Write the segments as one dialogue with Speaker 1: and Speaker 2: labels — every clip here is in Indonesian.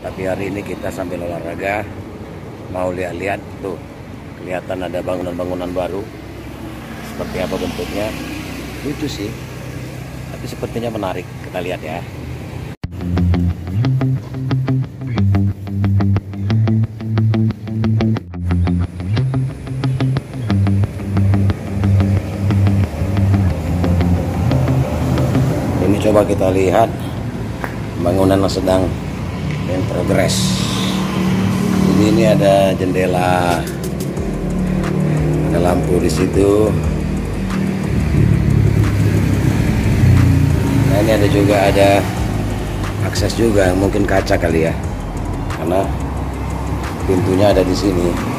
Speaker 1: Tapi hari ini kita sambil olahraga mau lihat-lihat tuh kelihatan ada bangunan-bangunan baru. Seperti apa bentuknya? Lucu sih tapi sepertinya menarik. Kita lihat ya. Ini coba kita lihat bangunan yang sedang in progress jadi ini ada jendela. Ada lampu di situ. Nah ini ada juga ada akses juga. Mungkin kaca kali ya. Karena pintunya ada di sini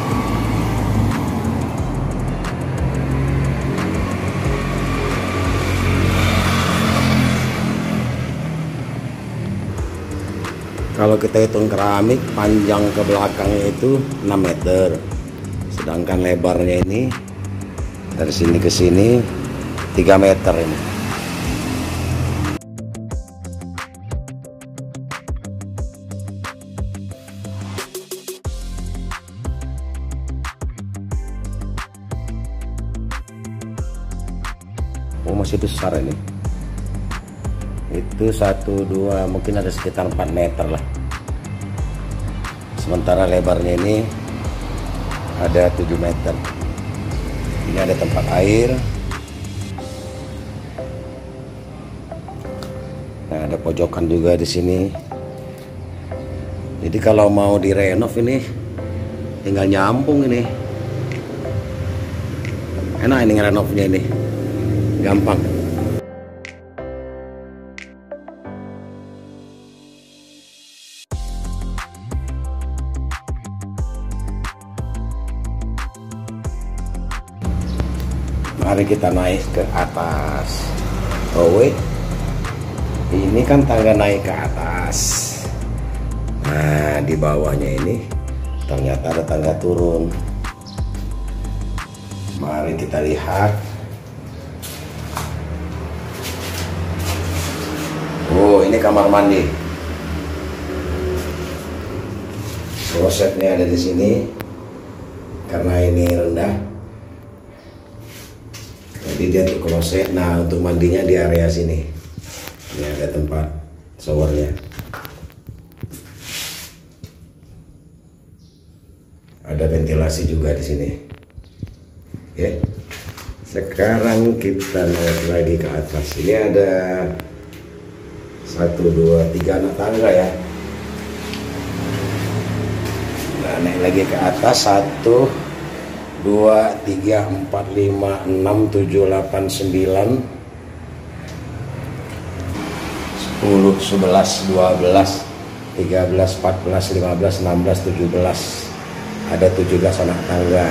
Speaker 1: Kalau kita hitung keramik panjang ke belakangnya itu 6 meter. Sedangkan lebarnya ini dari sini ke sini 3 meter ini. Oh masih besar ini itu satu dua mungkin ada sekitar 4 meter lah. Sementara lebarnya ini ada 7 meter. Ini ada tempat air. Nah ada pojokan juga di sini. Jadi kalau mau direnov ini tinggal nyambung ini. Enak ini ngerenovnya ini. Gampang Mari kita naik ke atas. Oh wait, ini kan tangga naik ke atas. Nah di bawahnya ini ternyata ada tangga turun. Mari kita lihat. Oh ini kamar mandi. Klosetnya ada di sini karena ini rendah jadi dia untuk kloset nah untuk mandinya di area sini. Ini ada tempat showernya. Ada ventilasi juga di sini. Oke sekarang kita naik lagi ke atas. Ini ada satu dua tiga anak tangga ya. Nah naik lagi ke atas satu dua tiga empat lima enam tujuh delapan sembilan. Sepuluh sebelas dua belas tiga belas empat belas lima belas enam belas tujuh belas. Ada tujuh belas anak tangga.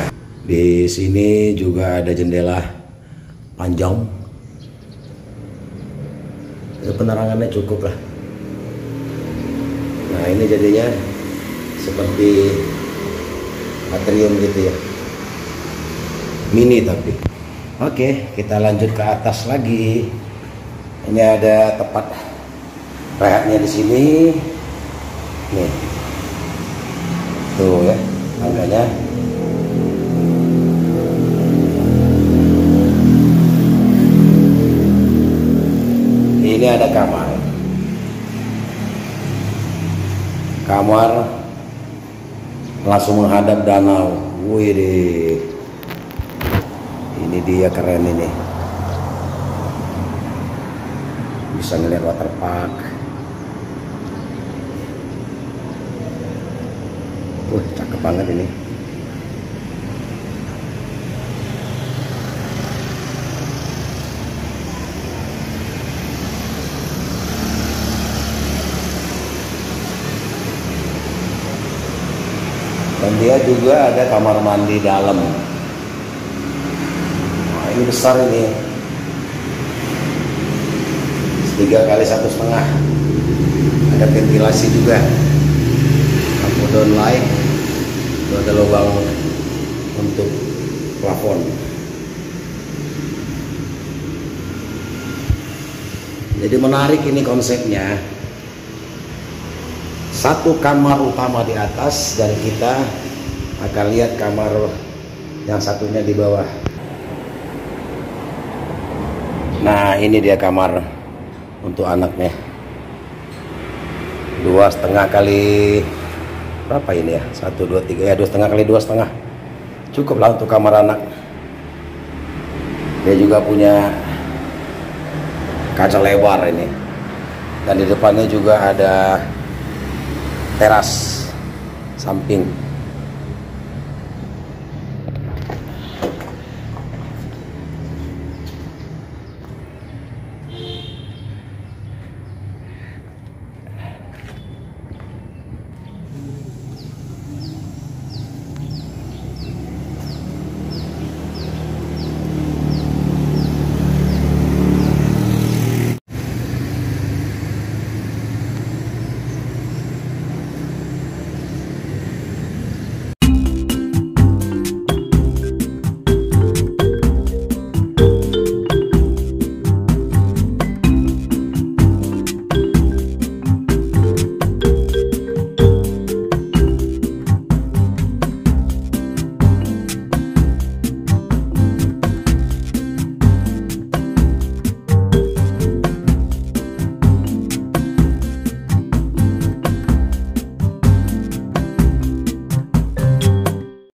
Speaker 1: Di sini juga ada jendela panjang. Ya, penerangannya cukup lah. Nah ini jadinya seperti atrium gitu ya mini tapi. Oke kita lanjut ke atas lagi. Ini ada tempat rehatnya di sini. Nih. Tuh ya tangganya. Ini ada kamar. Kamar langsung menghadap danau. Wih ini dia keren ini. Bisa ngeliat waterpark wah cakep banget ini. Dan dia juga ada kamar mandi dalam ini besar ini. Tiga kali satu setengah. Ada ventilasi juga. Lampu downlight itu ada lubang untuk plafon. Jadi menarik ini konsepnya. Satu kamar utama di atas dan kita akan lihat kamar yang satunya di bawah nah ini dia kamar untuk anaknya. Dua setengah kali berapa ini ya? Satu dua tiga. Ya dua setengah kali dua setengah. Cukup lah untuk kamar anak. Dia juga punya kaca lebar ini. Dan di depannya juga ada teras samping